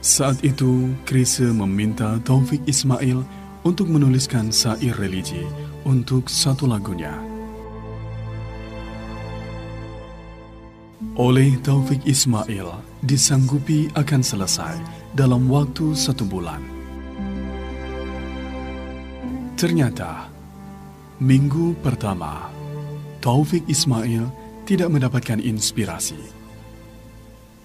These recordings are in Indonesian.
Saat itu, Krise meminta Taufik Ismail untuk menuliskan syair religi untuk satu lagunya. Oleh Taufik Ismail, disanggupi akan selesai dalam waktu satu bulan. Ternyata, minggu pertama, Taufik Ismail tidak mendapatkan inspirasi.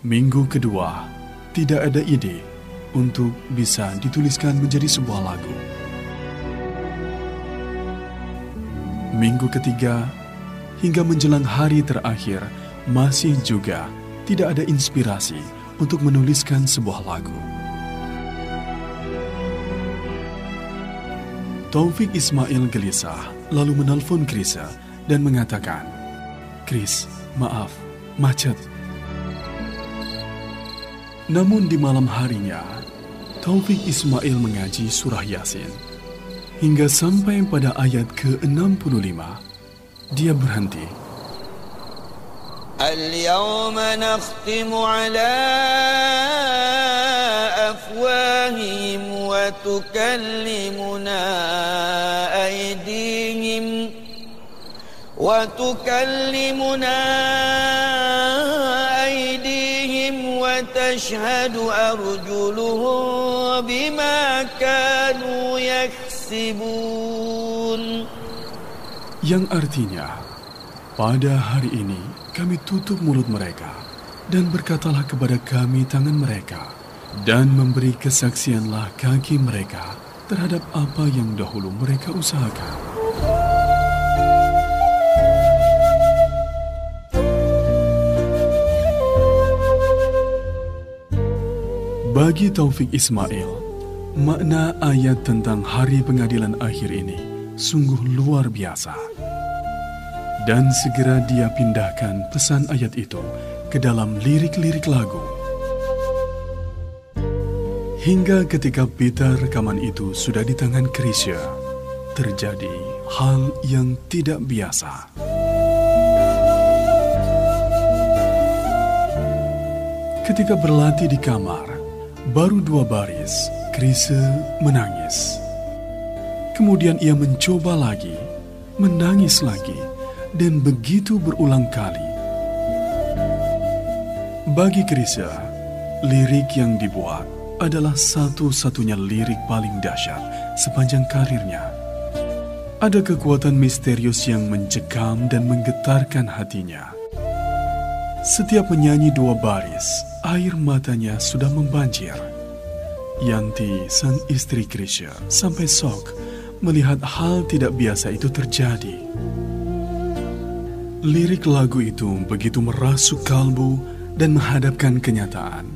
Minggu kedua, tidak ada ide untuk bisa dituliskan menjadi sebuah lagu. Minggu ketiga, hingga menjelang hari terakhir, masih juga tidak ada inspirasi untuk menuliskan sebuah lagu. Taufik Ismail gelisah, lalu menelpon Krisa dan mengatakan, Kris, maaf, macet. Namun di malam harinya, Taufik Ismail mengaji surah Yasin. Hingga sampai pada ayat ke-65, dia berhenti. اليوم نختم على أفواههم وتكلمنا أيديهم وتكلمنا أيديهم وتشهد أرجلهم بما كانوا يكسبون Yang artinya, pada hari ini kami tutup mulut mereka dan berkatalah kepada kami tangan mereka dan memberi kesaksianlah kaki mereka terhadap apa yang dahulu mereka usahakan. Bagi Taufik Ismail, makna ayat tentang hari pengadilan akhir ini sungguh luar biasa. Dan segera dia pindahkan pesan ayat itu ke dalam lirik-lirik lagu. Hingga ketika pita rekaman itu sudah di tangan Krisya, terjadi hal yang tidak biasa. Ketika berlatih di kamar, baru dua baris, Krisya menangis. Kemudian ia mencoba lagi, menangis lagi, dan begitu berulang kali. Bagi Krisya, lirik yang dibuat adalah satu-satunya lirik paling dahsyat sepanjang karirnya. Ada kekuatan misterius yang mencekam dan menggetarkan hatinya. Setiap menyanyi dua baris, air matanya sudah membanjir. Yanti, sang istri Krisya, sampai sok melihat hal tidak biasa itu terjadi. Lirik lagu itu begitu merasuk kalbu dan menghadapkan kenyataan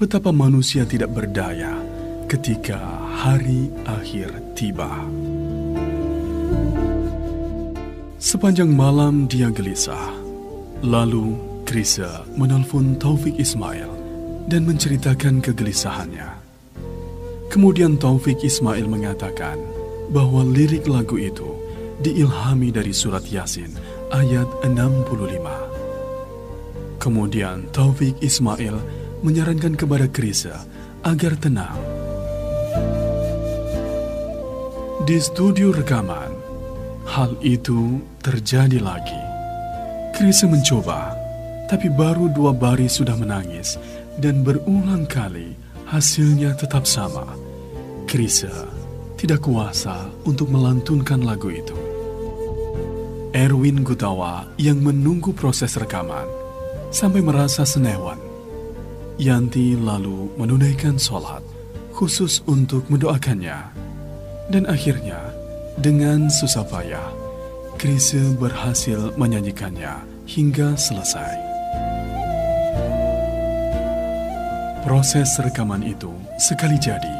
betapa manusia tidak berdaya ketika hari akhir tiba. Sepanjang malam dia gelisah. Lalu Krisa menelpon Taufik Ismail dan menceritakan kegelisahannya. Kemudian Taufik Ismail mengatakan bahwa lirik lagu itu diilhami dari surat Yasin ayat 65. Kemudian Taufik Ismail menyarankan kepada Krisa agar tenang. Di studio rekaman, hal itu terjadi lagi. Krisa mencoba, tapi baru dua baris sudah menangis dan berulang kali hasilnya tetap sama. Krisa tidak kuasa untuk melantunkan lagu itu. Erwin Gutawa yang menunggu proses rekaman sampai merasa senewan. Yanti lalu menunaikan sholat khusus untuk mendoakannya. Dan akhirnya, dengan susah payah, Krise berhasil menyanyikannya hingga selesai. Proses rekaman itu sekali jadi.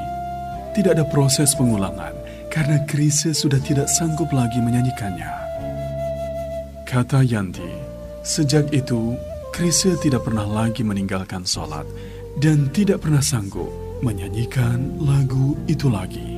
Tidak ada proses pengulangan karena Krise sudah tidak sanggup lagi menyanyikannya. Kata Yanti, sejak itu Krise tidak pernah lagi meninggalkan sholat dan tidak pernah sanggup menyanyikan lagu itu lagi.